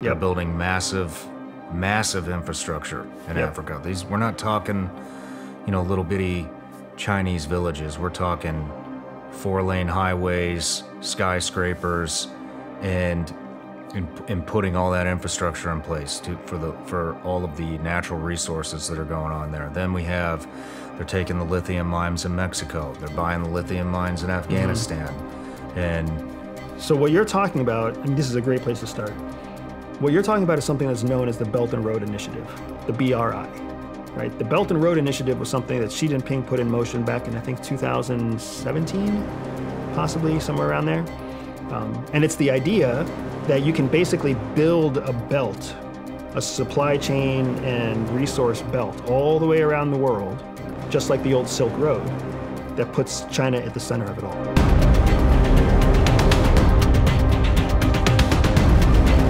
They're building massive, massive infrastructure in. Africa. These we're not talking, you know, little bitty Chinese villages. We're talking four-lane highways, skyscrapers, and in putting all that infrastructure in place to, for the for all of the natural resources that are going on there. Then we have they're taking the lithium mines in Mexico. They're buying the lithium mines in mm-hmm. Afghanistan, and So what you're talking about, and this is a great place to start. What you're talking about is something that's known as the Belt and Road Initiative, the BRI. Right? The Belt and Road Initiative was something that Xi Jinping put in motion back in I think 2017, possibly somewhere around there. Um, and it's the idea that you can basically build a belt, a supply chain and resource belt all the way around the world, just like the old Silk Road, that puts China at the center of it all.